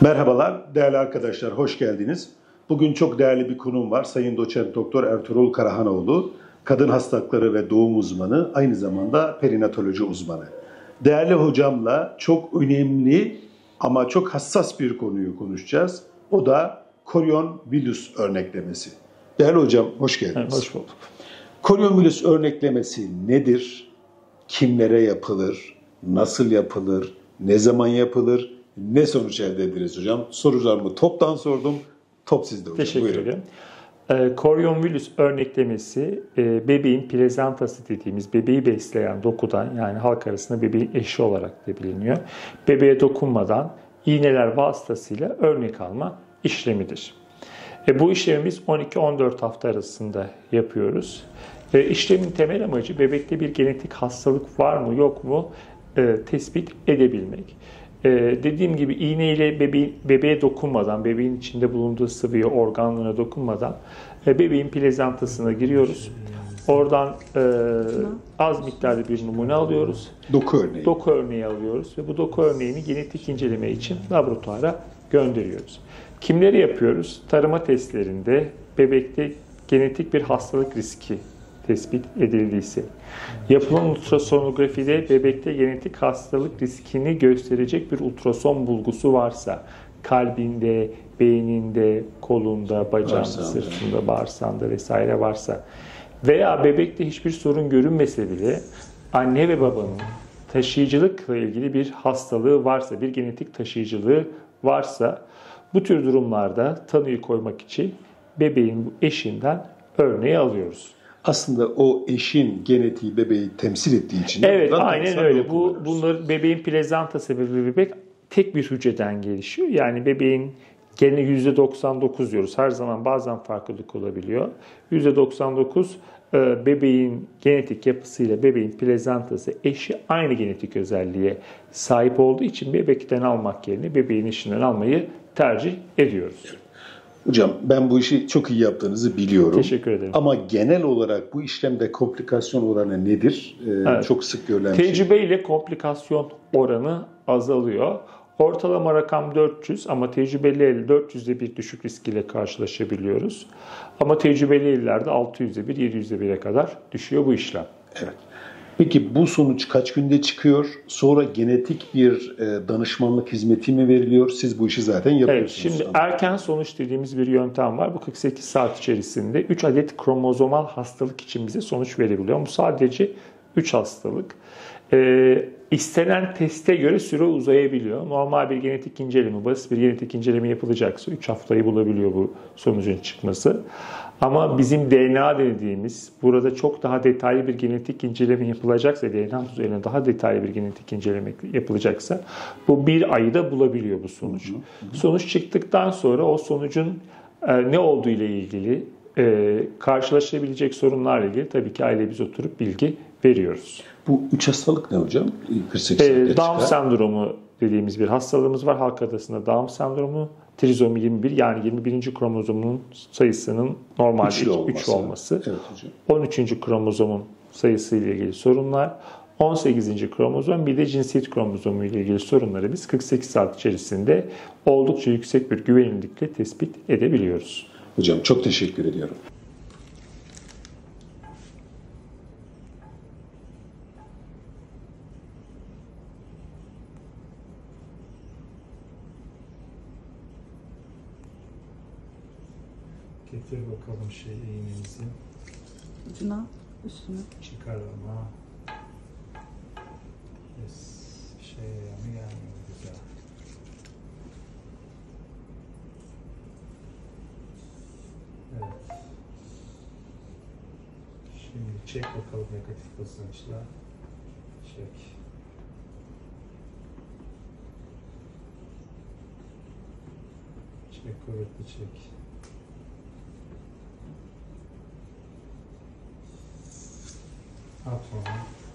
Merhabalar değerli arkadaşlar, hoş geldiniz. Bugün çok değerli bir konum var. Sayın Doçent Doktor Ertuğrul Karahanoğlu, kadın hastalıkları ve doğum uzmanı, aynı zamanda perinatoloji uzmanı. Değerli hocamla çok önemli ama çok hassas bir konuyu konuşacağız. O da korionvirüs örneklemesi. Değerli hocam, hoş geldiniz. Evet, hoş bulduk. Korionvirüs örneklemesi nedir? Kimlere yapılır? Nasıl yapılır? Ne zaman yapılır? Ne sonuç elde ederiz hocam? Sorularımı toptan sordum. Top sizde hocam. Teşekkür Buyurun. ederim. Ee, Korionvirüs örneklemesi e, bebeğin plezantası dediğimiz bebeği besleyen dokudan yani halk arasında bebeğin eşi olarak da biliniyor. Bebeğe dokunmadan iğneler vasıtasıyla örnek alma işlemidir. E, bu işlemimiz 12-14 hafta arasında yapıyoruz. E, işlemin temel amacı bebekte bir genetik hastalık var mı yok mu e, tespit edebilmek. E, dediğim gibi iğne ile bebeğin, bebeğe dokunmadan, bebeğin içinde bulunduğu sıvıya, organlarına dokunmadan e, bebeğin plezantasına giriyoruz. Oradan e, az miktarda bir numune alıyoruz. Doku örneği. Doku örneği alıyoruz ve bu doku örneğini genetik inceleme için laboratuvara gönderiyoruz. Kimleri yapıyoruz? Tarıma testlerinde bebekte genetik bir hastalık riski tespit edildiyse, yapılan ultrasonografide bebekte genetik hastalık riskini gösterecek bir ultrason bulgusu varsa, kalbinde, beyninde, kolunda, bacağında, sırtında, bağırsağında vesaire varsa veya bebekte hiçbir sorun görünmese bile anne ve babanın taşıyıcılıkla ilgili bir hastalığı varsa, bir genetik taşıyıcılığı varsa bu tür durumlarda tanıyı koymak için bebeğin eşinden örneği alıyoruz. Aslında o eşin genetiği bebeği temsil ettiği için. Evet, aynen öyle. Bu kullanıyoruz. bunlar bebeğin plezantası ve bebek tek bir hücreden gelişiyor. Yani bebeğin gene %99 diyoruz. Her zaman bazen farklılık olabiliyor. %99 e, bebeğin genetik yapısıyla bebeğin plezantası eşi aynı genetik özelliğe sahip olduğu için bebekten almak yerine bebeğin eşinden almayı tercih ediyoruz. Hocam ben bu işi çok iyi yaptığınızı biliyorum. Teşekkür ederim. Ama genel olarak bu işlemde komplikasyon oranı nedir? Ee, Evet. Çok sık görülen şey. Tecrübeyle komplikasyon oranı azalıyor. Ortalama rakam 400 ama tecrübeli el 400'de bir düşük risk ile karşılaşabiliyoruz. Ama tecrübeli ellerde 600'de bir, 700'de 1'e kadar düşüyor bu işlem. Evet. Peki bu sonuç kaç günde çıkıyor? Sonra genetik bir e, danışmanlık hizmeti mi veriliyor? Siz bu işi zaten Evet, yapıyorsunuz. şimdi sanırım. erken sonuç dediğimiz bir yöntem var. Bu 48 saat içerisinde 3 adet kromozomal hastalık için bize sonuç verebiliyor. Bu sadece 3 hastalık. Ee, istenen teste göre süre uzayabiliyor. Normal bir genetik inceleme, basit bir genetik inceleme yapılacaksa 3 haftayı bulabiliyor bu sonucun çıkması. Ama bizim DNA dediğimiz burada çok daha detaylı bir genetik inceleme yapılacaksa, DNA üzerine daha detaylı bir genetik inceleme yapılacaksa bu bir ayı da bulabiliyor bu sonuç. Sonuç çıktıktan sonra o sonucun e, ne olduğu ile ilgili e, karşılaşabilecek sorunlarla ilgili tabii ki aile biz oturup bilgi veriyoruz. Bu üç hastalık ne hocam? 48 Ee, saatte Down sendromu dediğimiz bir hastalığımız var. Halk arasında Down sendromu, trizomi 21 yani 21. kromozomun sayısının normalde Üçlü 3 olması. olması. Evet hocam. 13. kromozomun sayısı ile ilgili sorunlar. 18. kromozom bir de cinsiyet kromozomu ile ilgili sorunları biz 48 saat içerisinde oldukça yüksek bir güvenilirlikle tespit edebiliyoruz. Hocam çok teşekkür ediyorum. Getir bakalım şey iğnemizi. Ucuna, üstüne. Çıkarma. Yes. Şey yani gelmiyor güzel. Evet. Şimdi çek bakalım negatif basınçla. Çek. Çek kuvvetli çek. Absolutely.